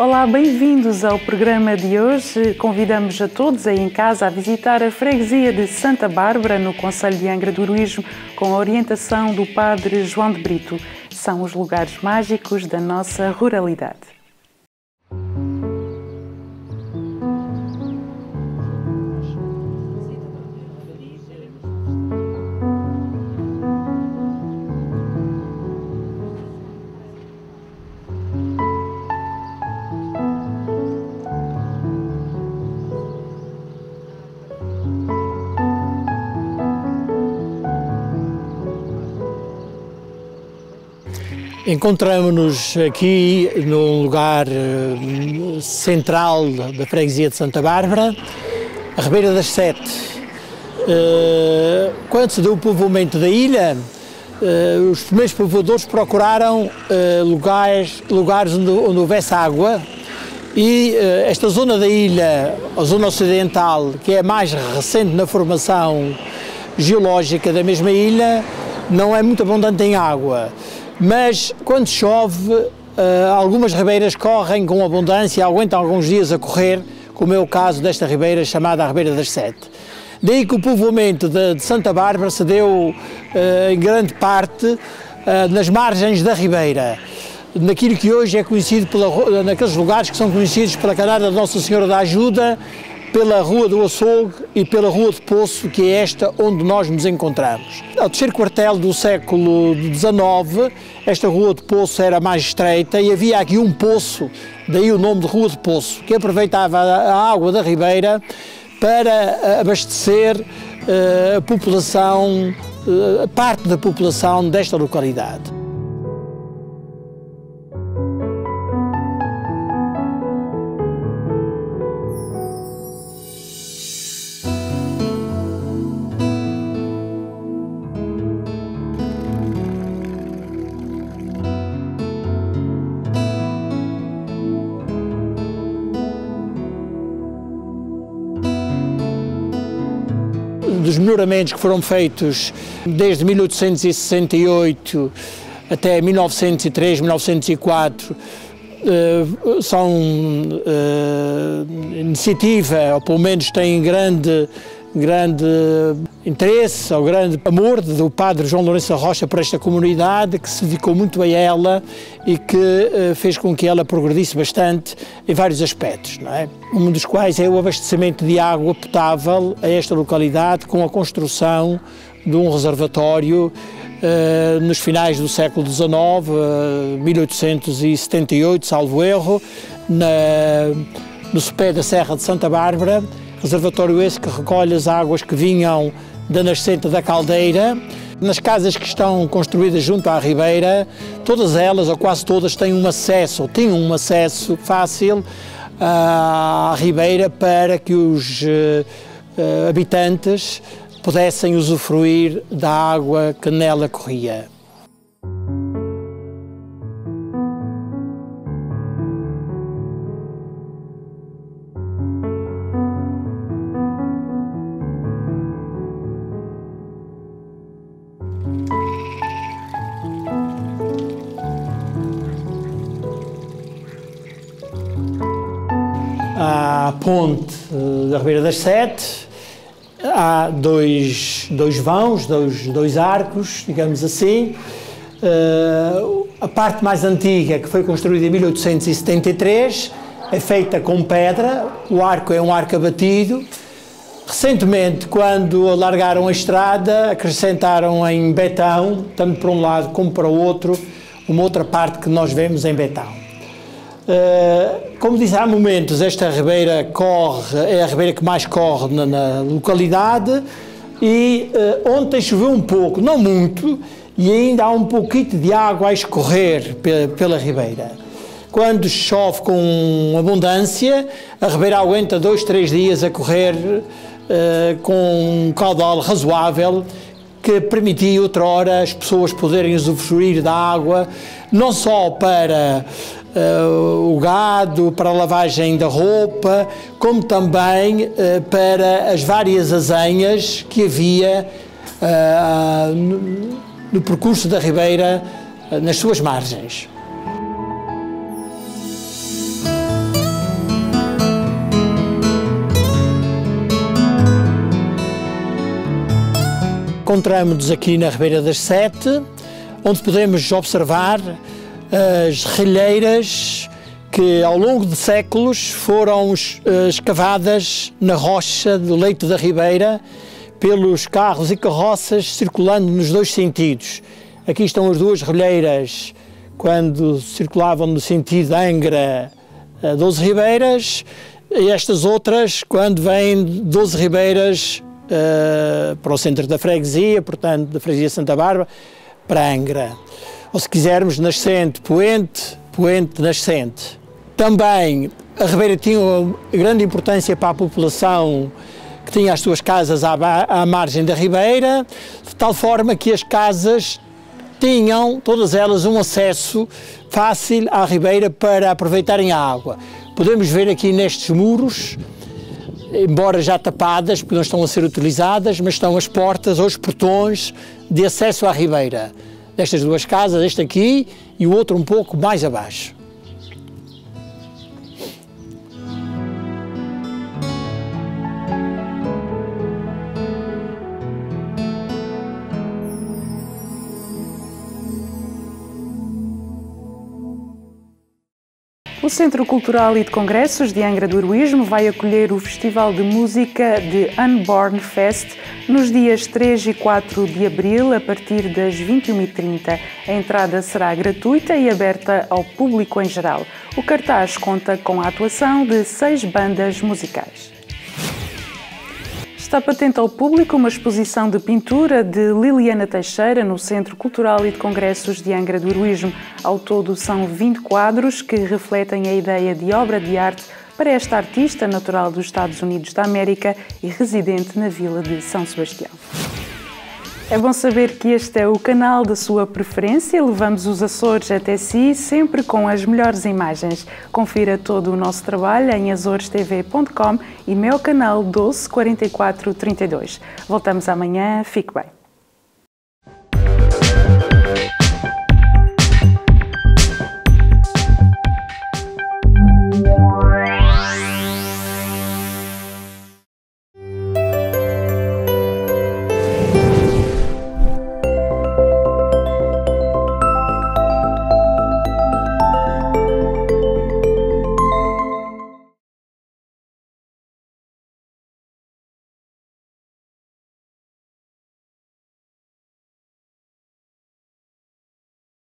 Olá, bem-vindos ao programa de hoje. Convidamos a todos aí em casa a visitar a freguesia de Santa Bárbara, no Conselho de Angra do Heroísmo, com a orientação do Padre João de Brito. São os lugares mágicos da nossa ruralidade. Encontramos-nos aqui num lugar eh, central da freguesia de Santa Bárbara, a Ribeira das Sete. Eh, quando se deu o povoamento da ilha, eh, os primeiros povoadores procuraram lugares, lugares onde, onde houvesse água e esta zona da ilha, a zona ocidental, que é mais recente na formação geológica da mesma ilha, não é muito abundante em água mas quando chove, uh, algumas ribeiras correm com abundância, aguentam alguns dias a correr, como é o caso desta ribeira chamada a Ribeira das Sete. Daí que o povoamento de, Santa Bárbara se deu uh, em grande parte uh, nas margens da ribeira, naquilo que hoje é conhecido pela, naqueles lugares que são conhecidos pela canada Nossa Senhora da Ajuda, pela Rua do Açougue e pela Rua de Poço, que é esta onde nós nos encontramos. Ao terceiro quartel do século XIX, esta Rua de Poço era mais estreita e havia aqui um poço, daí o nome de Rua de Poço, que aproveitava a água da ribeira para abastecer uh, a população, uh, parte da população desta localidade. Dos melhoramentos que foram feitos desde 1868 até 1903, 1904, Uh, são uh, iniciativa, ou pelo menos têm grande, grande interesse ou grande amor do padre João Lourenço Rocha por esta comunidade, que se dedicou muito a ela e que uh, fez com que ela progredisse bastante em vários aspectos, não é? Um dos quais é o abastecimento de água potável a esta localidade com a construção de um reservatório Uh, nos finais do século XIX, uh, 1878, salvo erro, na, no sopé da Serra de Santa Bárbara, reservatório esse que recolhe as águas que vinham da nascente da caldeira. Nas casas que estão construídas junto à ribeira, todas elas, ou quase todas, têm um acesso, ou tinham um acesso fácil à ribeira para que os uh, habitantes pudessem usufruir da água que nela corria. Ponte eh, da Ribeira das Sete, há dois, dois vãos, dois, dois arcos, digamos assim. Uh, a parte mais antiga, que foi construída em 1873, é feita com pedra, o arco é um arco abatido. Recentemente, quando alargaram a estrada, acrescentaram em betão, tanto para um lado como para o outro, uma outra parte que nós vemos em betão. Uh, como disse há momentos, esta ribeira corre, é a ribeira que mais corre na, na localidade e uh, ontem choveu um pouco, não muito, e ainda há um pouquinho de água a escorrer pela, pela ribeira. Quando chove com abundância, a ribeira aguenta dois, três dias a correr uh, com um caudal razoável que permitia outrora as pessoas poderem usufruir da água, não só para Uh, o gado, para a lavagem da roupa, como também uh, para as várias azenhas que havia uh, no, no, percurso da Ribeira nas suas margens. Encontramos-nos aqui na Ribeira das Sete, onde podemos observar as relheiras que ao longo de séculos foram eh, escavadas na rocha do leito da Ribeira pelos carros e carroças circulando nos dois sentidos. Aqui estão as duas relheiras quando circulavam no sentido Angra, 12 Ribeiras, e estas outras quando vêm 12 Ribeiras uh, para o centro da freguesia, portanto, da freguesia Santa Bárbara, para Angra. Ou se quisermos, nascente, poente, poente, nascente. Também a Ribeira tinha uma grande importância para a população que tinha as suas casas à, à margem da Ribeira, de tal forma que as casas tinham, todas elas, um acesso fácil à Ribeira para aproveitarem a água. Podemos ver aqui nestes muros, embora já tapadas, porque não estão a ser utilizadas, mas estão as portas ou os portões de acesso à Ribeira. Destas duas casas, este aqui e o outro um pouco mais abaixo. O Centro Cultural e de Congressos de Angra do Heroísmo vai acolher o Festival de Música de Unborn Fest nos dias 3 e 4 de abril, a partir das 21h30. A entrada será gratuita e aberta ao público em geral. O cartaz conta com a atuação de seis bandas musicais. Está patente ao público uma exposição de pintura de Liliana Teixeira no Centro Cultural e de Congressos de Angra do Heroísmo. Ao todo, são 20 quadros que refletem a ideia de obra de arte para esta artista natural dos Estados Unidos da América e residente na vila de São Sebastião. É bom saber que este é o canal da sua preferência. Levamos os Açores até si, sempre com as melhores imagens. Confira todo o nosso trabalho em azorestv.com e meu canal 124432. Voltamos amanhã. Fique bem.